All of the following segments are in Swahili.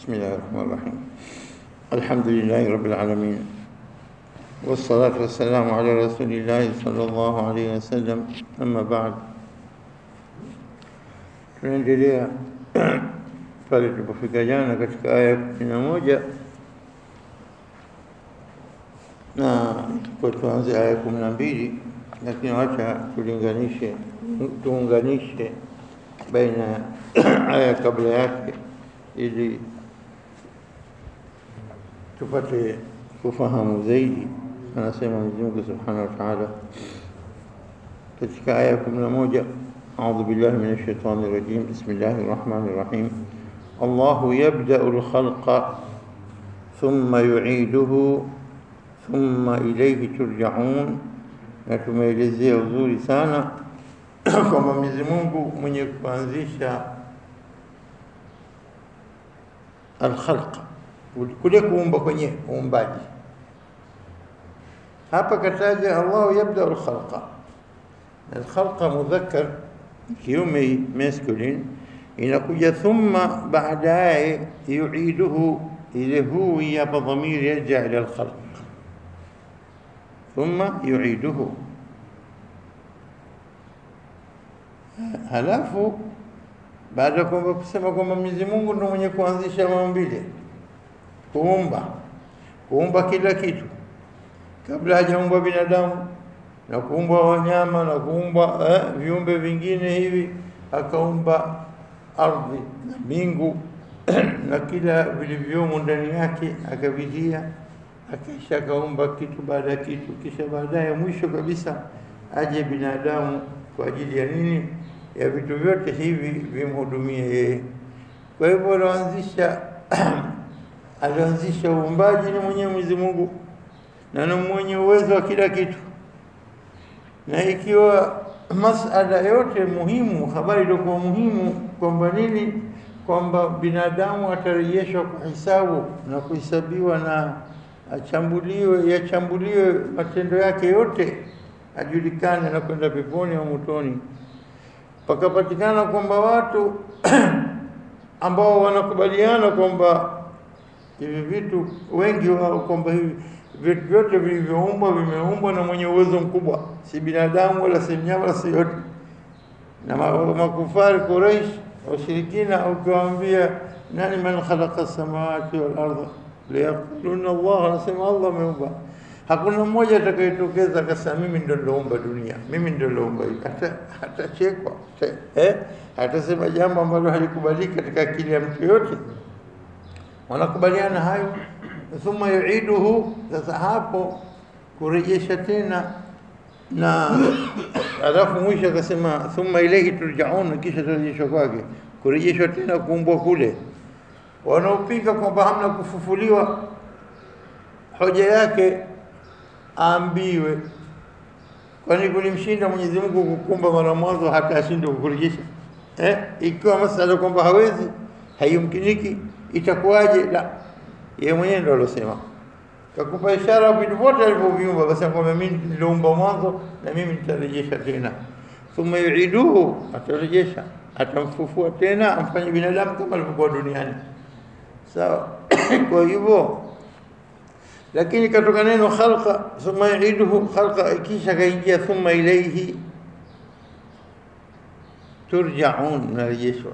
بسم الله الرحمن الرحيم. الحمد لله رب العالمين. والصلاة والسلام على رسول الله صلى الله عليه وسلم. أما بعد. تنجلية فلت بفقجانا كتك آية من موجة نا كنت أنزل آية من أنبيجي لكن واتا تلنغانيشي تلنغانيشي بين آية قبل آية اللي tupate kufahamu zaidi anasema Mwenyezi Mungu Subhanahu wa Ta'ala katika aya kumi na moja أعوذ بالله من الشيطان الرجيم بسم الله الرحمن الرحيم الله يبدأ الخلق ثم يعيده ثم إليه ترجعون na tumeelezea uzuri sana kwamba Mwenyezi Mungu mwenye kuanzisha alkhalq, kule kuumba kwenye uumbaji. Hapa kataja Allahu yabda alkhalqa, alkhalqa mudhakkar kiume masculine, inakuja thumma baadaye yuiduhu, ile hu hapa dhamiri yarja ila alkhalq thumma yuiduhu halafu baada ya kwamba kusema kwamba Mwenyezi Mungu ndo mwenye kuanzisha maumbile, kuumba kuumba kila kitu kabla hajaumba binadamu na kuumba wanyama na kuumba eh, viumbe vingine hivi, akaumba ardhi na mbingu na kila vilivyomo ndani yake akavitia, akisha akaumba kitu baada ya kitu, kisha baadaye mwisho kabisa aje binadamu kwa ajili ya nini? Ya vitu vyote hivi vimhudumie yeye. Kwa hivyo alioanzisha alioanzisha uumbaji ni mwenyewe Mwenyezi Mungu na ni mwenye uwezo wa kila kitu, na ikiwa masala yote muhimu, habari iliyokuwa muhimu kwamba nini, kwamba binadamu atarejeshwa kwa hisabu na kuhesabiwa na achambuliwe, yachambuliwe matendo yake yote, ajulikane na kwenda peponi au motoni. Pakapatikana kwamba watu ambao wanakubaliana kwamba hivi vitu wengi wao kwamba hivi vitu vyote vilivyoumbwa vimeumbwa na mwenye uwezo mkubwa, si binadamu wala si mnyama wala si yote. Na makufari Quraish washirikina, ukiwaambia nani man khalaqa samawati wal ardha liyaquluna Allah, anasema Allah ameumba. Hakuna mmoja atakayetokeza akasema mimi ndio niloumba dunia, mimi ndio niloumba hii. Hata hatachekwa eh, hatasema jambo ambalo halikubaliki katika akili ya mtu yote. Wanakubaliana hayo, thumma yuiduhu. Sasa hapo kurejesha tena na alafu mwisho akasema thumma ilayhi turjaun, kisha turejeshwa kwake, kurejeshwa tena kuumbwa kule. Wanaopinga kwamba hamna kufufuliwa, hoja yake aambiwe, kwani kulimshinda Mwenyezi Mungu kukumba mara mwanzo hata ashinde kukurejesha? Eh, ikiwa masala kwamba hawezi, haiyumkiniki, itakuwaje? La, yeye mwenyewe ndo alosema, kakupa ishara vitu vyote alivyoviumba, basi kwamba mimi niliumba mwanzo na mimi nitarejesha tena. Thumma yuiduhu, atarejesha, atamfufua tena, amfanye binadamu kama alivyokuwa duniani. Sawa. Kwa hivyo lakini katoka neno khalqa, thumma yuiduhu khalqa, kisha kaingia thumma ilayhi turjaun, narejeshwa.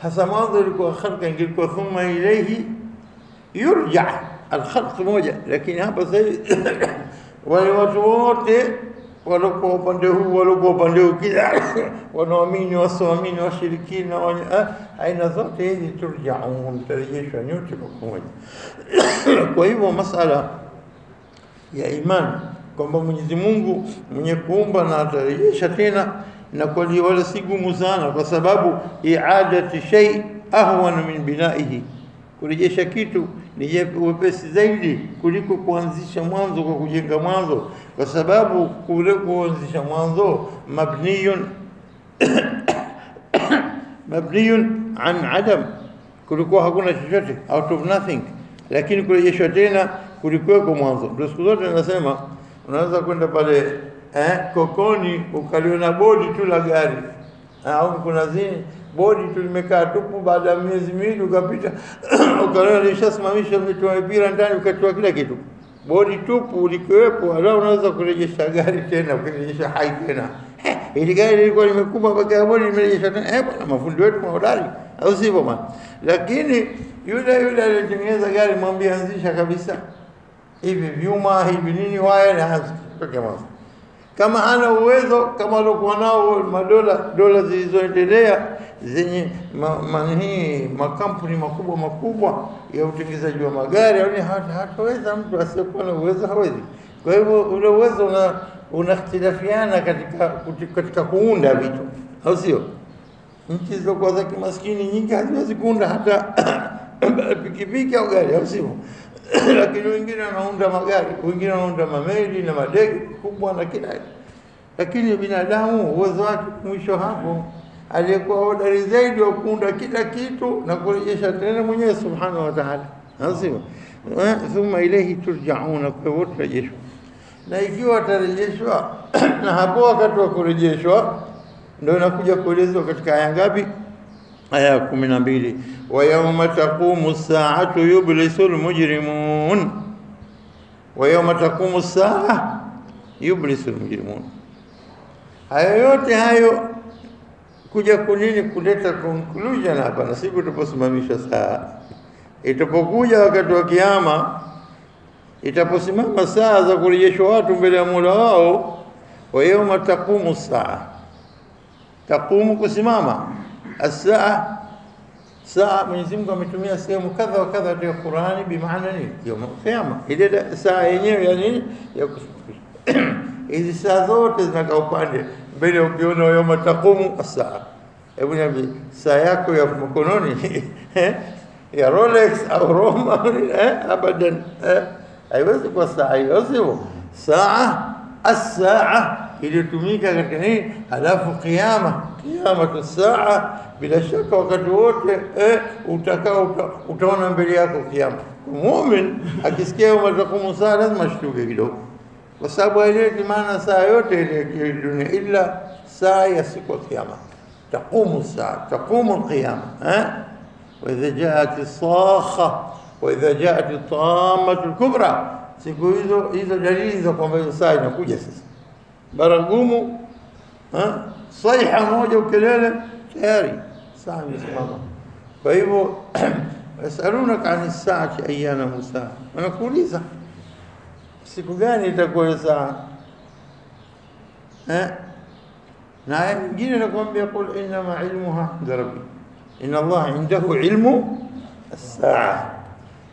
هسماندر كو خلق انجل كو ثم إليه يرجع. الخلق موجة لكن ها بس وين وتوت ولو كو بنده ولو كو بنده كذا. ونؤمن وصومين وشركين ون أه، أين ذات هذه ترجعون؟ تريش ونترك موجة كوي هو مسألة يا إيمان. kwamba Mwenyezi Mungu من kuumba na atarejesha tena na kwa hiyo wala si gumu sana, kwa sababu iadati shay ahwan min binaihi, kurejesha kitu ni wepesi zaidi kuliko kuanzisha mwanzo kwa kujenga mwanzo, kwa sababu kule kuanzisha mwanzo mabniyun mabniyun an adam, kulikuwa hakuna chochote, out of nothing, lakini kurejeshwa tena kulikuweko mwanzo. Ndio siku zote nasema unaweza kwenda pale eh, kokoni ukaliona bodi tu la gari au kuna zini bodi tu limekaa tupu, baada ya miezi miwili ukapita ukaliona lishasimamisha mitoa mipira ndani, ukatoa kila kitu, bodi tupu likiwepo, ala unaweza kurejesha gari tena, ukirejesha hai tena. He, ili gari lilikuwa limekuba mpaka bodi limerejesha tena. Eh bwana, mafundi wetu mahodari, au sivyo bwana? Lakini yule yule aliyetengeneza gari mwambie anzisha kabisa hivi vyuma hivi nini, waya na toke mwanzo kama hana uwezo kama aliokuwa nao madola dola zilizoendelea zenye ma, makampuni makubwa makubwa ya utengenezaji wa magari, au hata hataweza mtu asiyekuwa na uwezo hawezi. Kwa hivyo ule uwezo una unakhtilafiana katika katika kuunda vitu, au sio? Nchi zilizokuwa za kimaskini nyingi haziwezi kuunda hata pikipiki au gari, au sivyo? lakini wengine wanaunda magari, wengine wanaunda mameli na madege kubwa na kila lakini binadamu uwezo wake mwisho hapo, aliyekuwa hodari zaidi wa kuunda kila kitu na kurejesha tena mwenyewe subhanahu wa ta'ala, nasema Thumma ilayhi turjauna, kwa hivyo turejeshwa. Na ikiwa watarejeshwa na hapo wakati wa kurejeshwa ndio inakuja kuelezwa katika aya ngapi? Aya ya kumi na mbili. Wa taqumu saatu yublisu lmujrimun, wa taqumu saa yublisu lmujrimun. Hayo yote hayo kuja kunini kuleta conclusion hapa, na siku tuposimamisha saa, itapokuja wakati wa kiama itaposimama saa za kurejeshwa watu mbele ya Mola wao, wa yauma taqumu saa, taqumu kusimama Asaa, saa Mwenyezi Mungu ametumia sehemu kadha wa kadha katika Qur'ani, bimaana nini? Yaum al-qiyama, ile saa yenyewe ya nini? Ya hizi saa zote zinakaa upande mbele, ukiona yauma taqumu as-saa. Hebu niambie, saa yako ya mkononi ya Rolex au Roma eh, abadan eh, haiwezi kuwa saa hiyo, sivyo? Saa as-saa iliyotumika katika nini? Halafu qiyama qiyamatu saa, bila shaka wakati wote eh, utakao uta, utaona mbele yako kiama. Mumin akisikia yauma taqumu saa lazima ashtuke kidogo, kwa sababu haileti maana saa yote ile dunia ila saa ya siku ya kiama, Taqumu saa, taqumu alqiyama eh? Wa idha jaat as-sakha wa idha jaat at-tammatu al-kubra, siku hizo hizo dalili za kwamba hiyo saa inakuja sasa. Baragumu saiha صيحة موجة وكلالة تاري. ساعة سبحان الله فيبو يسألونك عن الساعة في أيانا موسى. أنا أقول إيه ساعة. بس كوغاني تقول ساعة. ها؟ نعم جينا لكم بيقول إنما علمها عند ربي. إن الله عنده علم الساعة.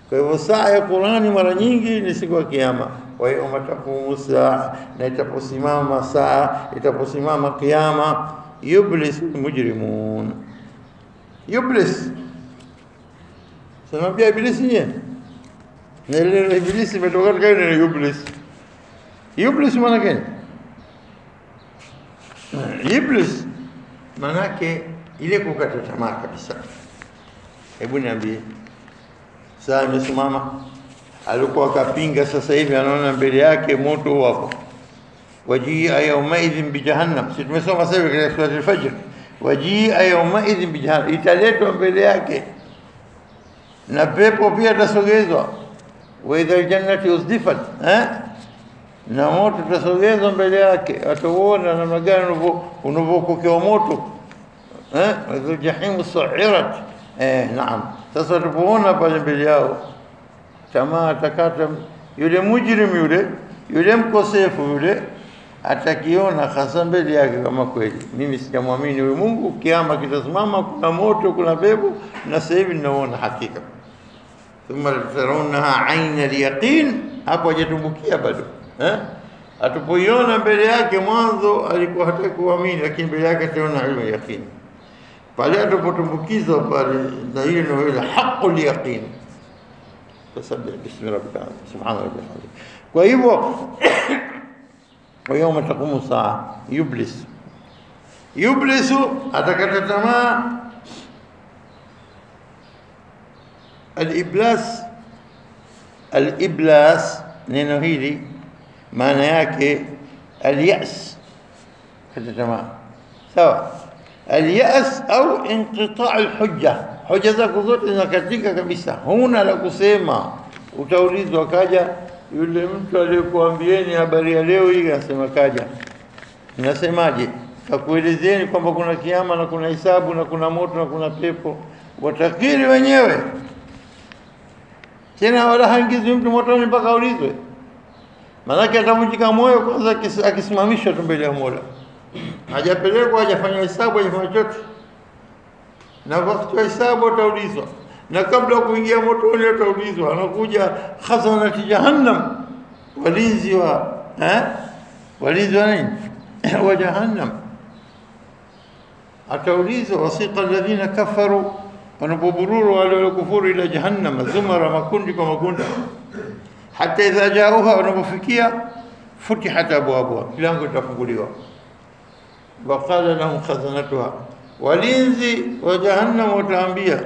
كيف الساعة يقولاني مرنينجي نسيقوا كيامه wa hiyo taqumu saa, na itaposimama saa, itaposimama kiyama, yublis mujrimun. Yublis sanambia Ibilisi nye na ile Ibilisi imetoka katika ile yublis. Yublis maana gani? Iblis manake ile kukata tamaa kabisa. Hebu niambie, saa imesimama alikuwa akapinga, sasa hivi anaona mbele yake moto wapo. wajia yaumaidhin bijahannam, si tumesoma sasa hivi katika sura al-Fajr, wajia yaumaidhin bijahannam, italetwa mbele yake. Na pepo pia tasogezwa. wa idha aljannati uzdifat, eh, na moto utasogezwa mbele yake, atauona namna gani unavyokokewa moto. Eh, wa idha aljahimu su'irat, eh, naam. Sasa tupoona pale mbele yao tamaa atakata yule mujrim yule yule mkosefu yule atakiona hasa mbele yake kama kweli mimi sijamwamini huyu Mungu, kiama kitasimama, kuna moto, kuna pepo, na sasa hivi ninaona hakika. Thumma tarawnaha aina alyaqin, hapo hajatumbukia bado eh, atupoiona mbele yake mwanzo alikuwa hataki kuamini, lakini mbele yake ataona ilmu yaqin. Pale atupotumbukizwa pale, na hiyo ndio ile haqu yaqin fasabbih bismi rabbika subhana rabbil azim. Kwa hivyo wa yawma taqumu saa, yublis yublisu atakata tamaa. Aliblas, aliblas neno hili maana yake alyas, kata tamaa, sawa. alyas au inqitaa alhujja, hoja zako zote zinakatika kabisa, huna la kusema. Utaulizwa, kaja yule mtu aliyekuambieni habari ya leo hii, anasema kaja, nasemaje? Kakuelezeni kwamba kuna kiama na kuna hisabu na kuna moto na kuna pepo, watakiri wenyewe tena, wala haingizwi mtu motoni mpaka aulizwe. Maanake atavunjika moyo kwanza akisimamishwa tu mbele ya Mola, hajapelekwa hajafanya hesabu hajafanya chochote, na wakati wa hesabu ataulizwa, na kabla ya kuingia motoni ataulizwa. Anakuja khazanati jahannam, walinzi wa eh, walinzi wa nini wa jahannam, ataulizwa. Wasiqa alladhina kafaru, wanapobururu wale waliokufuru ila jahannama, zumara, makundi kwa makundi hata idha jauha, wanapofikia futihat abwabuha, milango itafunguliwa. Waqala lahum khazanatuha, walinzi wa jahannam wataambia,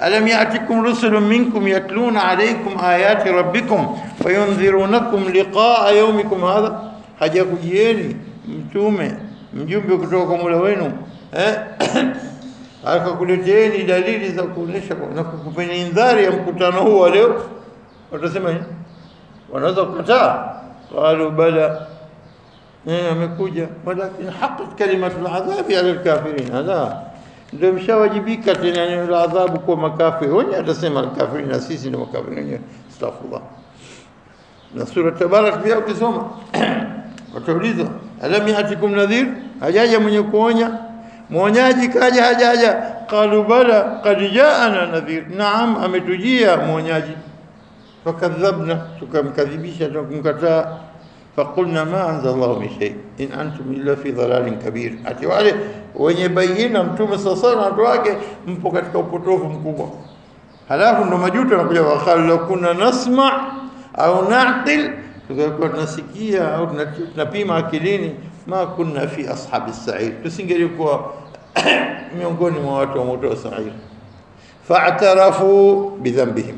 alam yatikum rusulun minkum yatluna alaykum ayati rabbikum wayundhirunakum liqaa yawmikum hadha, hajakujieni mtume mjumbe kutoka kwa Mola wenu eh? akakuleteeni dalili za kuonesha na kukupeni indhari ya mkutano huu wa leo, watasema wanaweza kukataa, qalu bala, amekuja, walakin haqqat kalimatu ladhabi ala lkafirin. Ala, ndio mshawajibika tena neno la adhabu kwa makafiri wenye, atasema alkafirin, na sisi ndio makafiri wenyewe. Astaghfirullah. Na sura Tabarak pia ukisoma wataulizwa, alam yatikum nadhir, hajaja mwenye kuonya mwonyaji kaja hajaja? Qalu bala qad jaana nadhir, naam, ametujia mwonyaji fakadhabna, tukamkadhibisha tukamkataa. Faqulna ma anzala Allahu min shay in antum illa fi dhalalin kabir, ati wale wenye bayyina Mtume wasallam watu wake mpo katika upotofu mkubwa. Halafu ndo majuto yanakuja, waqala kuna nasma au naqil, tukakuwa tunasikia au tunapima akilini, ma kunna fi ashabi sair, tusingelikuwa miongoni mwa watu wa moto wa sair. Fa'tarafu bidhanbihim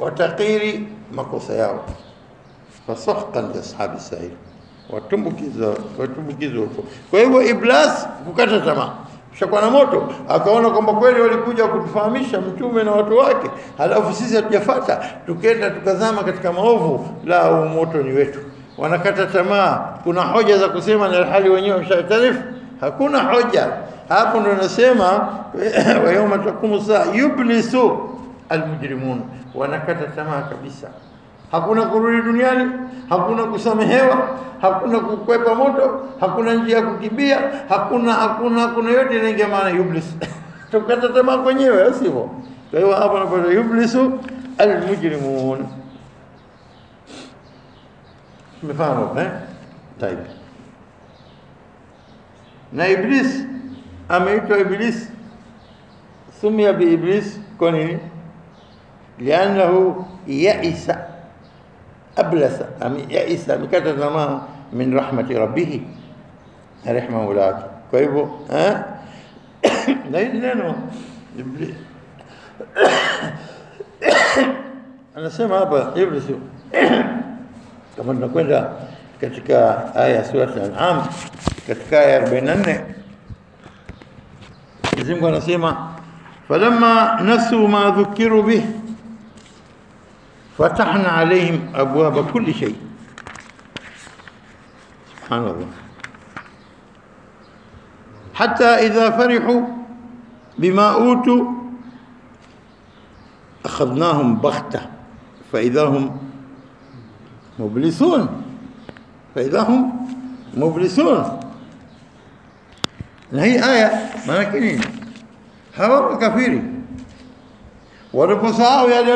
watakiri makosa yao, fasahqan li ashabi sair, watumbukizo watumbukizwa huko. Kwa hivyo Iblas kukata tamaa, shakuwa na moto, akaona kwamba kweli walikuja kutufahamisha mtume na watu wake, halafu sisi hatujafata, tukenda tukazama katika maovu, la moto ni wetu. Wanakata tamaa. Kuna hoja za kusema na hali wenyewe wameshatarifu, hakuna hoja hapo. Ndo nasema wayoma takumu saa yublisu almujrimun wanakata tamaa kabisa. Hakuna kurudi duniani, hakuna kusamehewa, hakuna kukwepa moto, hakuna njia ya kukimbia, hakuna hakuna hakuna yote inaingia maana iblis tukata tamaa kwenyewe, sivyo? Kwa hiyo hapa napata yublisu almujrimun. mfano eh? Na Iblis ameitwa Iblis, sumia bi Iblis kwa nini? liannahu yaisa ablasa, yaisa amekata tamaa min rahmati rabbih, rehma mola wake. Kwa hivyo na hili neno anasema hapa Iblis, kama tunakwenda katika aya surat Al-An'am katika aya 44 Mwenyezi Mungu anasema falamma nasu ma dhukiru bih فتحنا عليهم أبواب كل شيء. سبحان الله. حتى إذا فرحوا بما أوتوا أخذناهم بغتة. فإذا هم مبلسون. فإذا هم مبلسون. هي آية. ما نكنين هوا كفيري. Waliposahau yale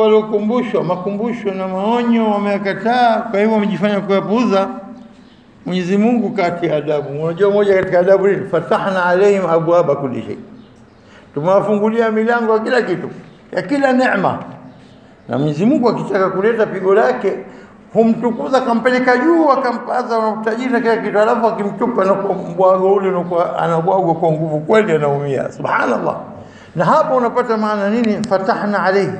waliokumbushwa, makumbusho na maonyo wameakataa kwa hivyo wamejifanya kuyapuuza. Mwenyezi Mungu kati ya adabu, unajua moja katika adabu nini? Fatahna alaihim abwaba kulli shay, tumewafungulia milango ya kila kitu, ya kila neema. Na Mwenyezi Mungu akitaka kuleta pigo lake humtukuza, akampeleka juu, akampaza na utajiri na kila kitu, alafu akimtupa na mbwago ule anabwagwa kwa nguvu, kweli anaumia. Subhanallah na hapo unapata maana nini? Fatahna alayhi,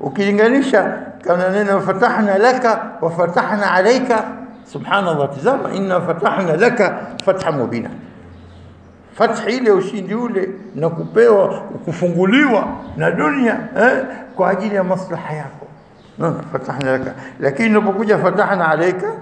ukilinganisha kana neno fatahna laka wa fatahna alayka. Subhanallah, tazama, inna fatahna laka fatha mubina. fathi ile ushindi ule na kupewa kufunguliwa na dunia eh, kwa ajili ya maslaha yako fatahna laka lakini unapokuja fatahna alaika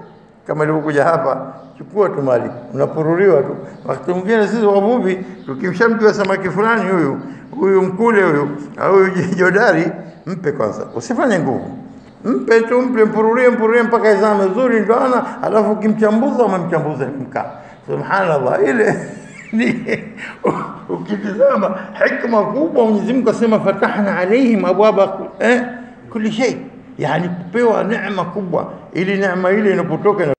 kama ilivyokuja hapa chukua tu mali. Unapururiwa tu. Wakati mwingine sisi wavuvi tukimshamjua samaki fulani huyu huyu mkule huyu au huyu jodari mpe kwanza. Usifanye nguvu. Mpe tu mpe mpururie mpururie mpaka izame nzuri, ndo ana alafu ukimchambuza umemchambuza ni mkaa. Subhanallah ile ukitizama hikma kubwa Mwenyezi Mungu asema fatahna alaihim abwaba eh, kulli shay yani kupewa neema kubwa ili neema ile inapotoka